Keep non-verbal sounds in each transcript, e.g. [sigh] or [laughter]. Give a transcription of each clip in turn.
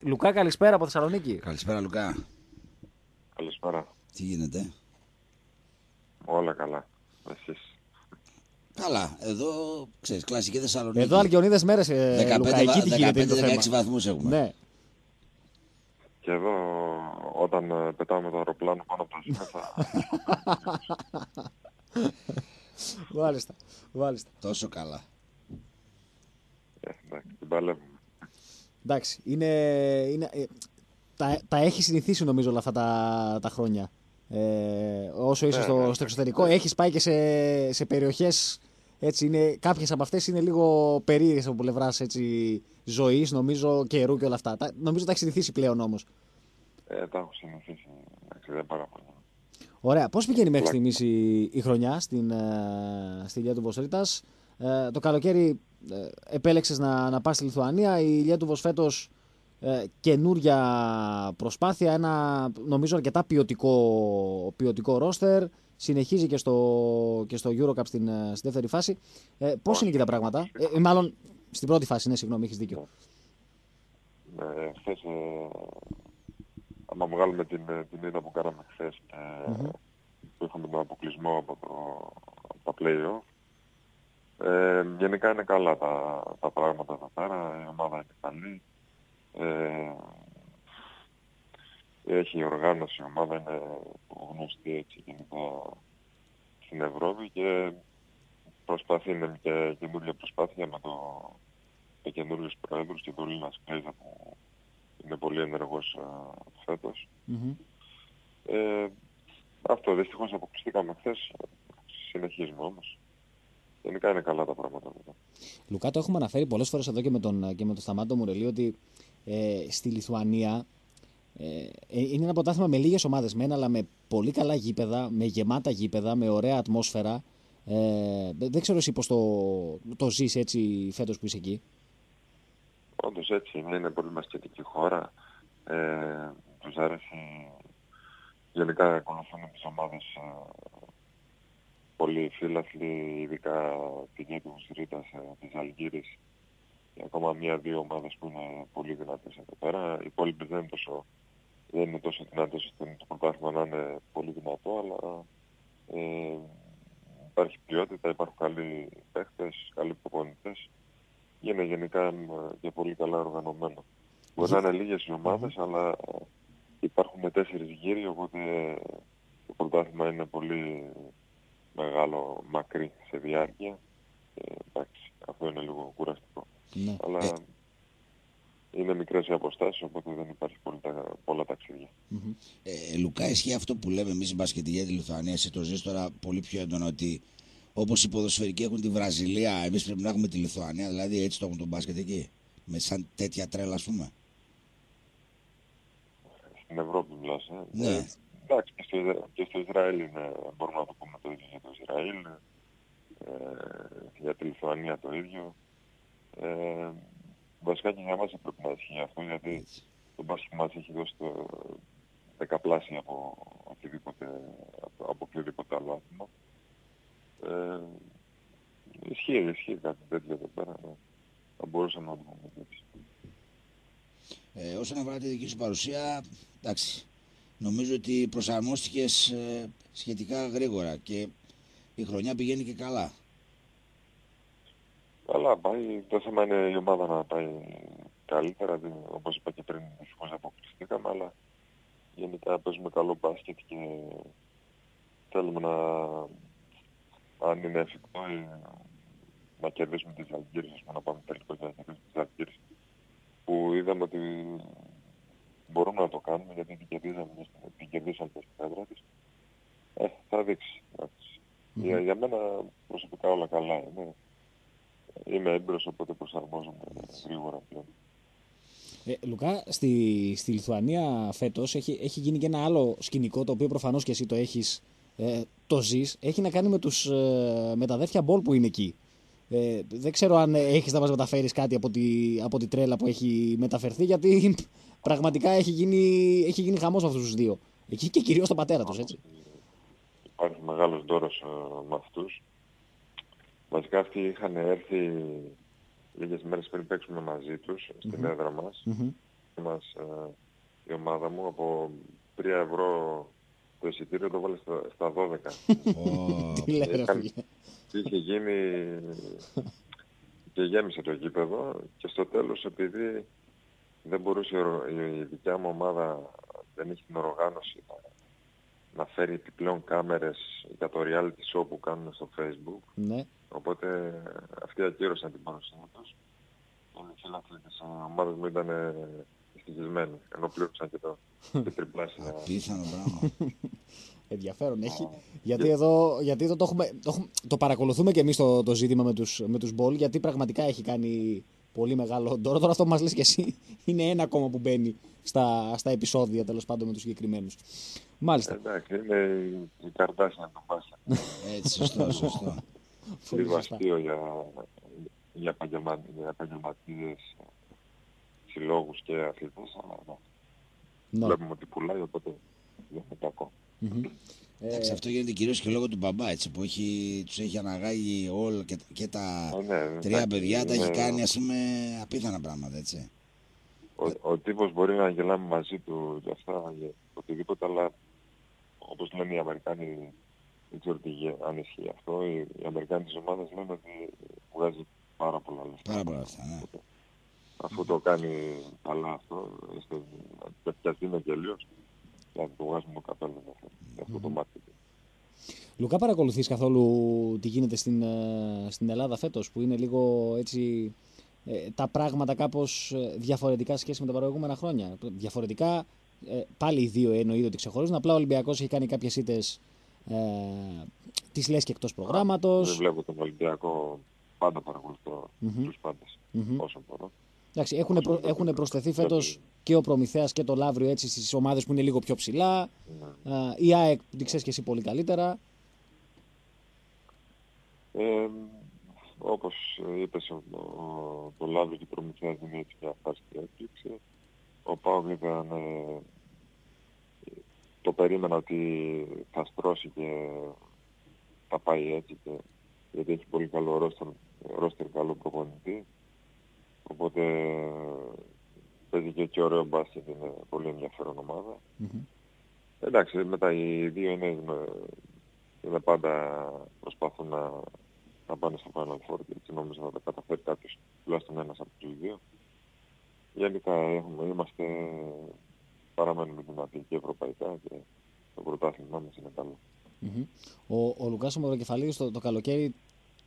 Λουκά, καλησπέρα από Θεσσαλονίκη. Καλησπέρα, Λουκά. Καλησπέρα. Τι γίνεται; Όλα καλά. Εσείς. Καλά, εδώ ξέρεις, κλασική Θεσσαλονίκη. Εδώ Αλκιονίδες μέρες, ε, 15, Λουκά, εκεί τι γίνεται είναι το 15-16 θέμα. βαθμούς έχουμε. Ναι. Και εδώ όταν ε, πετάμε το αεροπλάνο πάνω από τα ζύγια θα... Μάλιστα, μάλιστα. Τόσο καλά. ε, εντάξει, την παλεύουμε. Εντάξει, είναι, είναι, ε, τα, τα έχει συνηθίσει νομίζω όλα αυτά τα, τα χρόνια. Ε, όσο είσαι Ναι, στο, ναι, στο εξωτερικό, έχεις πάει και σε, σε περιοχές, έτσι, είναι, κάποιες από αυτές είναι λίγο περίεργες από πλευράς ζωής, νομίζω, καιρού και όλα αυτά. Τα, νομίζω τα έχεις συνηθίσει πλέον όμως. Ε, τα έχω συνηθίσει. Εντάξει, δεν πάρα πολύ. Ωραία. Πώς πηγαίνει μέχρι Πλάκα. στιγμής η, η χρονιά στην, ε, στη Ηλία του Βοσρίτας. Ε, το καλοκαίρι ε, επέλεξες να, να πας στη Λιθουανία. Η Ηλία του Βος φέτος ε, καινούρια προσπάθεια. Ένα νομίζω αρκετά ποιοτικό, ποιοτικό ρόστερ. Συνεχίζει και στο, και στο Eurocup στην, ε, στη δεύτερη φάση. Ε, πώς Όχι, είναι εκεί τα πράγματα; Ε, ε, μάλλον στην πρώτη φάση, ναι, συγγνώμη, έχεις δίκιο. Ε, χθες, ε, άμα βγάλουμε την, ε, την ήττα που κάναμε χθες, ε, Μμμ. που είχαμε τον αποκλεισμό από, το, από τα play-off, ε, γενικά είναι καλά τα, τα πράγματα εδώ πέρα, η ομάδα είναι καλή. Ε, έχει οργάνωση, η ομάδα είναι γνωστή έτσι γενικά στην Ευρώπη και προσπαθεί είναι και καινούργια προσπάθεια με το με καινούριους πρόεδρους και τον Λίνα Σκλέζα που είναι πολύ ενεργός ε, φέτος. Μμμ. Ε, αυτό δυστυχώς αποκλειστήκαμε χθες, συνεχίζουμε όμως. Γενικά είναι καλά τα πράγματα εδώ. Λουκά, το έχουμε αναφέρει πολλές φορές εδώ και με τον, και με τον Σταμάτο Μουρελή ότι ε, στη Λιθουανία ε, ε, είναι ένα πρωτάθλημα με λίγες ομάδες μεν, αλλά με πολύ καλά γήπεδα, με γεμάτα γήπεδα, με ωραία ατμόσφαιρα. Ε, δεν δεν ξέρω εσύ πώς το, το ζεις έτσι φέτος που είσαι εκεί. Όντως έτσι είναι, είναι πολύ μασκετική χώρα. Ε, τους αρέσει γενικά ακολουθούν τις ομάδες ε, πολλοί φίλαθλοι, ειδικά την Γέτη Μουσρίτας, ε, της Αλγύρης και ακόμα μία-δύο ομάδες που είναι πολύ δυνατές εδώ πέρα. Οι υπόλοιπες δεν είναι τόσο, δεν είναι τόσο δυνατές ώστε το πρωτάθλημα να είναι πολύ δυνατό, αλλά ε, υπάρχει ποιότητα, υπάρχουν καλοί παίχτες, καλοί προπονητές είναι γενικά ε, και πολύ καλά οργανωμένο. Μπορεί να είναι λίγες οι ομάδες, αλλά ε, υπάρχουν τέσσερις γύροι, οπότε το πρωτάθλημα είναι πολύ μεγάλο, μακρύ σε διάρκεια. Ε, εντάξει, αυτό είναι λίγο κουραστικό. Ναι. Αλλά Ε. είναι μικρές οι αποστάσεις, οπότε δεν υπάρχει πολύ, τα- πολλά ταξίδια. Μμμ. Ε, Λουκά, ισχύει αυτό που λέμε εμείς οι μπασκετικοί για τη Λιθουανία. Εσύ το ζεις τώρα πολύ πιο έντονα ότι όπως οι ποδοσφαιρικοί έχουν τη Βραζιλία, εμείς πρέπει να έχουμε τη Λιθουανία. Δηλαδή έτσι το έχουν τον μπάσκετ εκεί. Με σαν τέτοια τρέλα, ας πούμε. Στην Ευρώπη μιλάς, ε. Ναι. Ε, εντάξει, και στο, Ισρα- και στο Ισραήλ είναι, μπορούμε να το πούμε το ίδιο για το Ισραήλ, ε, για τη Λιθουανία το ίδιο. Ε, βασικά και για μας πρέπει να ισχύει αυτό, γιατί το μπάσκετ μας έχει δώσει το δεκαπλάσια από οτιδήποτε, από, από οποιοδήποτε άλλο άθλημα. Ε, ισχύει, ισχύει κάτι τέτοιο εδώ πέρα. Ναι. Θα μπορούσαμε να το πούμε έτσι. Ε, όσον αφορά τη δική σου παρουσία, εντάξει, νομίζω ότι προσαρμόστηκες ε, σχετικά γρήγορα και η χρονιά πηγαίνει και καλά. Καλά πάει. Το θέμα είναι η ομάδα να πάει καλύτερα. Δεν- Όπως είπα και πριν, δυστυχώς αποκλειστήκαμε, αλλά γενικά παίζουμε καλό μπάσκετ και θέλουμε να, αν είναι εφικτό, ε, να κερδίσουμε τις Αλγύρες, ας πούμε, να πάμε τελικό για να κερδίσουμε τις Αλγύρες. Που είδαμε ότι μπορούμε να το κάνουμε, γιατί την κερδίσαμε, και στην- την κερδίσαμε και στην έδρα της. Ε, θα δείξει. εντάξει. Για, για μένα προσωπικά όλα καλά είναι. Είμαι έμπειρος οπότε προσαρμόζομαι γρήγορα πλέον. Ε, Λουκά, στη, στη Λιθουανία φέτος έχει, έχει γίνει και ένα άλλο σκηνικό το οποίο προφανώς και εσύ το έχεις ε, το ζεις. Έχει να κάνει με, τους, ε, με τα αδέρφια Μπολ που είναι εκεί. Ε, δεν ξέρω αν έχεις να μας μεταφέρεις κάτι από τη, από τη τρέλα που έχει μεταφερθεί γιατί πραγματικά έχει γίνει, έχει γίνει χαμός με αυτούς τους δύο. Εκεί και κυρίως τον πατέρα τους, έτσι. Υπάρχει μεγάλος ντόρος ε, με αυτούς. Βασικά αυτοί είχαν έρθει λίγες μέρες πριν παίξουμε μαζί τους στην Μμμ. έδρα μας Μμμ. σπίτι μας ε, η ομάδα μου από 3 ευρώ το εισιτήριο το βάλε στα, στα 12. Ω, [laughs] Τι λέει ρε Έκανε- φίλε. είχε γίνει και γέμισε το γήπεδο και στο τέλος επειδή δεν μπορούσε η ορο- η δικιά μου ομάδα, δεν είχε την οργάνωση να, να φέρει επιπλέον κάμερες για το reality show που κάνουν στο facebook Ναι. οπότε αυτοί ακύρωσαν την παρουσία τους όλοι οι φίλαθλοι της ομάδας μου ήταν ε, ευτυχισμένοι ενώ πλήρωσαν και το [laughs] και τριπλάσια απίθανο πράγμα. Ενδιαφέρον έχει. Γιατί εδώ, γιατί εδώ το, έχουμε, το, έχουμε- το παρακολουθούμε και εμείς το, το ζήτημα με τους, με τους μπολ, γιατί πραγματικά έχει κάνει πολύ μεγάλο ντόρο. Τώρα αυτό που μας λες και εσύ [laughs] είναι ένα ακόμα που μπαίνει στα, στα επεισόδια τέλος πάντων με τους συγκεκριμένους. Μάλιστα. εντάξει είναι η, η Καρτάσια του μπάσκετ [laughs] Έτσι, σωστό, [laughs] σωστό. Πολύ λίγο σωστά. αστείο για, για, επαγγελμα, για επαγγελματίες συλλόγους και αθλητές, αλλά ναι, Ναι. βλέπουμε ότι πουλάει, οπότε δεν είναι κακό. Μμμ. Εντάξει, αυτό γίνεται κυρίως και λόγω του μπαμπά, έτσι, που έχει, τους έχει αναγάγει όλα και, και τα Ε, ναι, τρία εντάξει, παιδιά, τα έχει είναι- κάνει, ας πούμε, απίθανα πράγματα, έτσι. Ο, ο τύπος μπορεί να γελάμε μαζί του για αυτά, για οτιδήποτε, αλλά όπως λένε οι Αμερικάνοι, δεν ξέρω τι, γε- αν ισχύει αυτό, οι, οι Αμερικάνοι της ομάδας λένε ότι βγάζει πάρα πολλά λεφτά. Πάρα πολλά αυτά, ναι. Αφού το κάνει καλά αυτό, είστε, και αυτή είναι γελίος, για να το βγάζουμε το καπέλο για αυτό, για αυτό το marketing. Λουκά, παρακολουθείς καθόλου τι γίνεται στην, ε, στην Ελλάδα φέτος, που είναι λίγο έτσι ε, τα πράγματα κάπως ε, διαφορετικά σε σχέση με τα προηγούμενα χρόνια; Διαφορετικά, ε, πάλι οι δύο εννοείται ότι ξεχωρίζουν. Απλά ο Ολυμπιακός έχει κάνει κάποιες ήττες ε, τις λες και εκτός Δεν προγράμματος. βλέπω τον Ολυμπιακό, πάντα παρακολουθώ Mm-hmm. τους πάντες, Μμμ. όσο μπορώ. Εντάξει, έχουν, προ, έχουν προσθεθεί φέτος και ο Προμηθέας και το Λαύριο έτσι στις ομάδες που είναι λίγο πιο ψηλά. Ναι. Ε, η ΑΕΚ, την ξέρεις και εσύ πολύ καλύτερα. Ε, όπως είπες, ο, ο, το Λάβρη και η Προμηθέας είναι έτσι μια φάσικη έκπληξη. Ο Πάουγ ήταν, ε, το περίμενα ότι θα στρώσει και θα πάει έτσι και, γιατί έχει πολύ καλό ρόστερ, ρόστερ καλό προπονητή. Οπότε παίζει και, και ωραίο μπάσκετ, είναι πολύ ενδιαφέρον ομάδα. Μμμ. Εντάξει, μετά οι δύο είναι, είναι πάντα προσπαθούν να, να πάνε στο Final Four και έτσι νομίζω να τα καταφέρει κάποιος, τουλάχιστον ένας από τους δύο. Γενικά έχουμε, είμαστε, παραμένουμε δυνατοί και ευρωπαϊκά και το πρωτάθλημά μας είναι καλό. Μμμ. Ο, ο Λουκάς ο Μαυροκεφαλίδης το, το καλοκαίρι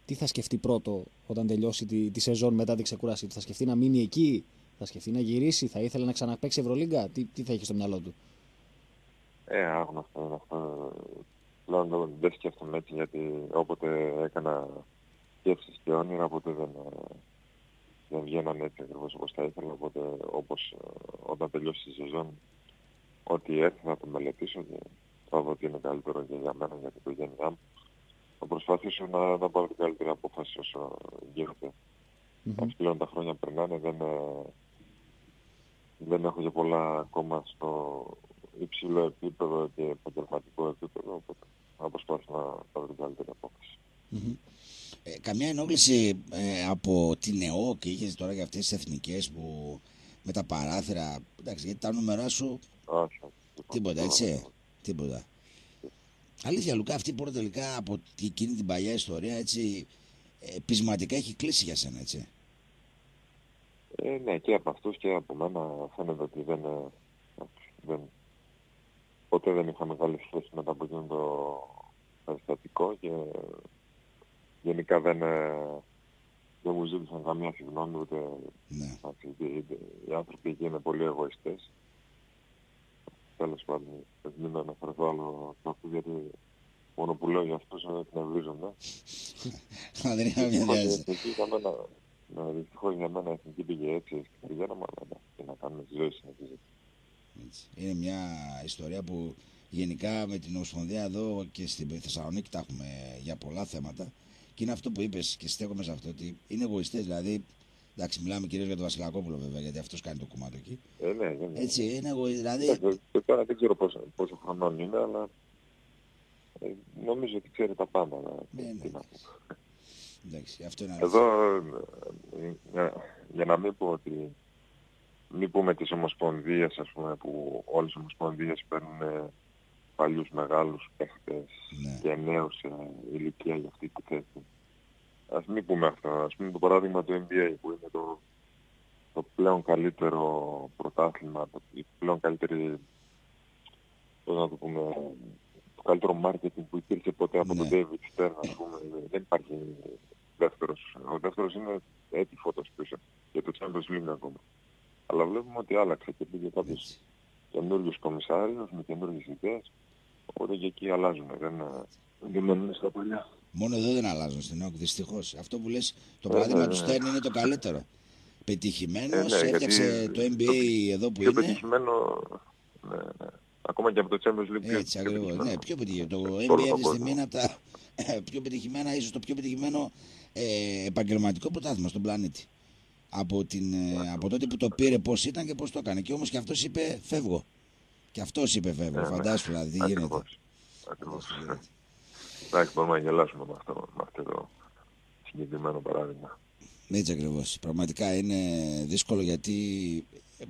τι θα σκεφτεί πρώτο όταν τελειώσει τη, τη σεζόν μετά την ξεκούρασή του. Θα σκεφτεί να μείνει εκεί, θα σκεφτεί να γυρίσει, θα ήθελε να ξαναπαίξει Ευρωλίγκα; Τι, τι θα έχει στο μυαλό του; Ε, άγνωστο είναι αυτό. Πλέον δεν- δεν σκέφτομαι έτσι γιατί όποτε έκανα σκέψεις και όνειρα, οπότε δεν, ε, δεν βγαίναν έτσι ακριβώς όπως θα ήθελα. Οπότε όπως ε, όταν τελειώσει η σεζόν, ό,τι έρθει θα το μελετήσω και θα δω τι είναι καλύτερο και για μένα, για την οικογένειά μου. Θα προσπαθήσω να, να πάρω την καλύτερη απόφαση όσο γίνεται. Μμμ. Εντάξει, πλέον τα χρόνια περνάνε, δεν, ε, δεν έχω και πολλά ακόμα στο υψηλό επίπεδο και επαγγελματικό επίπεδο, οπότε θα προσπαθήσω να πάρω την καλύτερη απόφαση. Μμμ. Ε, καμιά ενόχληση ε, από την ΕΟ και είχες τώρα για αυτές τις εθνικές που με τα παράθυρα, εντάξει, γιατί τα νούμερα σου Όχι, όχι. τίποτα, έτσι, τίποτα. Αλήθεια, Λουκά, αυτή πρώτα τελικά από τη- εκείνη την παλιά ιστορία, έτσι, ε, πεισματικά έχει κλείσει για σένα, έτσι. Ε, ναι, και από αυτούς και από μένα φαίνεται ότι δεν, ε, δεν, ποτέ δεν είχα μεγάλη σχέση μετά από εκείνο το περιστατικό και γενικά δεν, ε, δεν μου ζήτησαν καμία συγγνώμη ούτε Ναι. εντάξει, οι, οι άνθρωποι εκεί είναι πολύ εγωιστές. Τέλος πάντων, δεν μην αναφερθώ άλλο σε αυτό γιατί μόνο που λέω για αυτούς ε, εκνευρίζονται. [laughs] Αλλά δεν είχαμε μια Δυστυχώς η διάθεση. εθνική για μένα, ναι, δυστυχώς για μένα η εθνική πήγε έτσι στην καριέρα μου, αλλά εντάξει, τι να κάνουμε, τη ζωή συνεχίζεται. Έτσι. Είναι μια ιστορία που γενικά με την Ομοσπονδία εδώ και στην Θεσσαλονίκη τα έχουμε για πολλά θέματα. Και είναι αυτό που είπες και στέκομαι σε αυτό, ότι είναι εγωιστές. Δηλαδή, εντάξει, μιλάμε κυρίως για τον Βασιλακόπουλο βέβαια, γιατί αυτός κάνει το κομμάτι εκεί. Ε, ναι, ναι, ναι. Έτσι, είναι εγωιστέ. Δηλαδή, Εντάξει, και τώρα δεν ξέρω πόσο, πόσο χρονών είναι, αλλά ε, νομίζω ότι ξέρει τα πάντα. αλλά Ναι, ναι, εντάξει, αυτό είναι αλήθεια. Εδώ, ε, για, για να μην πω ότι μην πούμε τις ομοσπονδίες, ας πούμε, που όλες οι ομοσπονδίες παίρνουν ε, παλιούς μεγάλους παίχτες Ναι. και νέους σε ηλικία για αυτή τη θέση. Ας μην πούμε αυτό. Ας πούμε το παράδειγμα του NBA που είναι το, το πλέον καλύτερο πρωτάθλημα, το, η πλέον καλύτερη, πώς να το πούμε, το καλύτερο marketing που υπήρχε ποτέ από Ναι. τον David Stern, ας πούμε. Δεν υπάρχει δεύτερος. Ο δεύτερος είναι έτσι φώτος πίσω για το Champions League ακόμα. Αλλά βλέπουμε ότι άλλαξε και πήγε κάποιος Έτσι. καινούριος κομισάριος με καινούργιες ιδέες. Οπότε και εκεί αλλάζουν. Δεν, δεν μένουν στα παλιά. Μόνο εδώ δεν αλλάζουν στην ΟΚ, δυστυχώς. Αυτό που λες, το Ε, παράδειγμα ναι, του ναι. Στέρν είναι το καλύτερο. Πετυχημένος, Ε, ναι, γιατί έφτιαξε το NBA εδώ που πιο είναι. πετυχημένο, ναι, ναι. Ακόμα και από το Champions League. πιο- Έτσι πιο ακριβώς. πετυχημένο. Ναι, πιο πετυχημένο. Το Σε όλο NBA τον αυτή τη στιγμή κόσμο. είναι από τα ε, [laughs] πιο πετυχημένα, ίσως το πιο πετυχημένο ε, επαγγελματικό πρωτάθλημα στον πλανήτη. Από, την, ε, από τότε που το πήρε, πώς ήταν και πώς το έκανε. Και όμως και αυτός είπε φεύγω. Και αυτός είπε φεύγω. Ναι, ναι. Φαντάσου δηλαδή τι γίνεται. Ακριβώς. Ακριβώς. Φαντάσου τι γίνεται. Εντάξει, μπορούμε να γελάσουμε με αυτό, με αυτό το συγκεκριμένο παράδειγμα. Έτσι ακριβώς. Πραγματικά είναι δύσκολο γιατί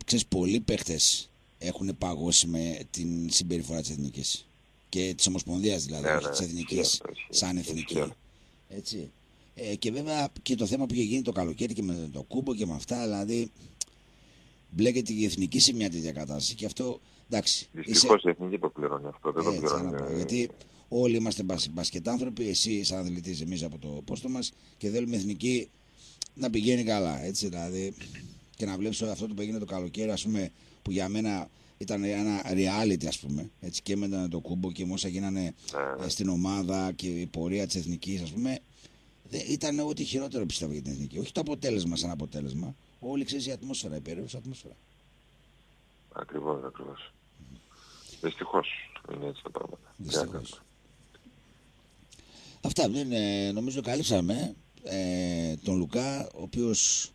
ξέρεις, πολλοί παίχτες έχουν παγώσει με την συμπεριφορά της εθνικής. Και της Ομοσπονδίας δηλαδή, Ναι, όχι ναι, της εθνικής, ισχύει, ισχύει, σαν εθνική. ισχύει. Έτσι. Ε, και βέβαια και το θέμα που είχε γίνει το καλοκαίρι και με το κούμπο και με αυτά, δηλαδή μπλέκεται η εθνική σε μια τέτοια κατάσταση. Και αυτό εντάξει. Δυστυχώς η εθνική το πληρώνει αυτό, δεν το Έτσι, πληρώνει. να πω, ε, γιατί όλοι είμαστε μπασ, μπασκετάνθρωποι, εσύ σαν αθλητής, εμείς από το πόστο μας και θέλουμε η εθνική να πηγαίνει καλά, έτσι δηλαδή και να βλέπεις αυτό που έγινε το καλοκαίρι ας πούμε που για μένα ήταν ένα reality ας πούμε έτσι και με το κούμπο και με όσα γίνανε Ναι, ε, στην ομάδα και η πορεία της εθνικής ας πούμε δεν- ήταν ό,τι χειρότερο πιστεύω για την εθνική όχι το αποτέλεσμα σαν αποτέλεσμα όλοι ξέρεις η ατμόσφαιρα, η περίεργη ατμόσφαιρα Ακριβώς, ακριβώς. Δυστυχώς είναι έτσι τα πράγματα. Τι να Δυστυχώς. κάνουμε. Αυτά δεν ε, νομίζω καλύψαμε ε, τον Λουκά, ο οποίος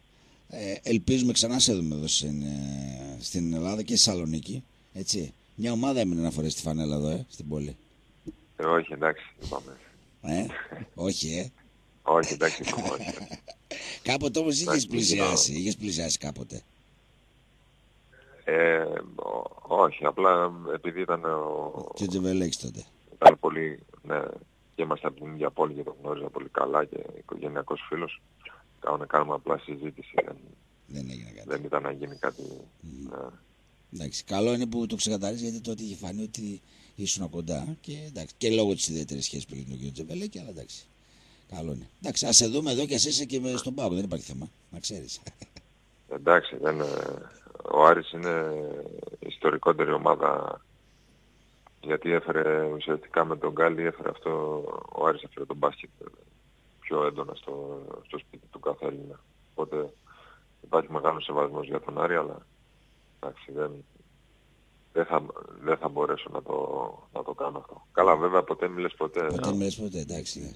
ε, ελπίζουμε ξανά σε δούμε εδώ στην, ε, στην Ελλάδα και στη Θεσσαλονίκη. Έτσι. Μια ομάδα έμεινε να φορέσει τη φανέλα εδώ, ε, στην πόλη. Ε, όχι, εντάξει, είπαμε. Ε, όχι, ε. όχι, εντάξει, είπαμε, όχι. [laughs] Κάποτε όμως είχες Εντάξει, πλησιάσει, είχες πλησιάσει κάποτε. Ε, ο- όχι, απλά επειδή ήταν, ο, Και ο Τζεβελέξ τότε. ήταν πολύ, ναι, και είμαστε από την ίδια πόλη και τον γνώριζα πολύ καλά και οικογενειακός φίλος. Κάνουμε, κάνουμε απλά συζήτηση, δεν, Δεν έγινε κάτι. δεν ήταν να γίνει κάτι. Ναι. Εντάξει, καλό είναι που το ξεκαθαρίζει γιατί τότε είχε φανεί ότι ήσουν κοντά και, εντάξει, και λόγω της ιδιαίτερης σχέσης που έχει με τον κύριο Τζεβελέκη, αλλά εντάξει. Καλό είναι. Εντάξει, ας σε δούμε εδώ και εσύ είσαι και με- στον Πάγο, δεν υπάρχει θέμα. Να ξέρεις. Εντάξει, δεν, ε, ο Άρης είναι ιστορικότερη ομάδα γιατί έφερε ουσιαστικά με τον Γκάλι έφερε αυτό, ο Άρης έφερε τον μπάσκετ πιο έντονα στο, στο σπίτι του κάθε Έλληνα. Οπότε υπάρχει μεγάλος σεβασμός για τον Άρη, αλλά εντάξει, δεν, δεν, θα, δεν θα μπορέσω να το, να το κάνω αυτό. Καλά, βέβαια ποτέ μη λες ποτέ. ποτέ με λες ποτέ, εντάξει. ναι.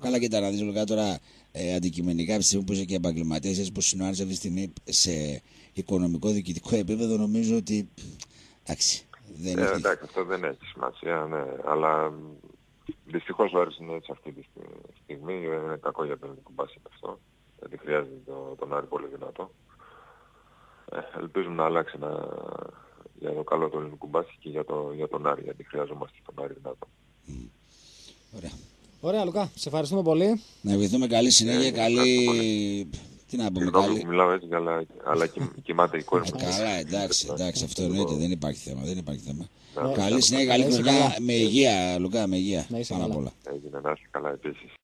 Καλά, κοίτα να δεις Λουκά τώρα ε, αντικειμενικά από τη στιγμή που είσαι και επαγγελματίας, έτσι που είναι ο Άρης αυτή τη στιγμή σε οικονομικό διοικητικό επίπεδο, νομίζω ότι. Εντάξει. Δεν Ε, έχει. εντάξει, αυτό δεν έχει σημασία, ναι. Αλλά μ, δυστυχώς ο Άρης είναι έτσι αυτή τη στι- στιγμή. Δεν είναι κακό για τον ελληνικό μπάσκετ αυτό. Γιατί χρειάζεται το, τον Άρη πολύ δυνατό. Ε, ελπίζουμε να αλλάξει να, για το καλό του ελληνικού μπάσκετ και για, το, για τον Άρη. Γιατί χρειαζόμαστε τον Άρη δυνατό. Ωραία. Ωραία, Λουκά, σε ευχαριστούμε πολύ. Να ευχηθούμε καλή συνέχεια, Ε, καλή. Ευχαριστώ Τι να πούμε, Συγγνώμη καλή. που μιλάω έτσι, αλλά, αλλά κοι- κοιμάται η [laughs] κόρη μου. Καλά, εντάξει, εντάξει, αυτό εννοείται, δεν υπάρχει θέμα. Δεν υπάρχει θέμα. Ναι, Καλή συνέχεια, καλή Να είσαι χρονιά καλά. με υγεία, Λουκά, με υγεία. Να είσαι Πάνω απ' καλά. όλα. Έγινε να είσαι καλά επίσης.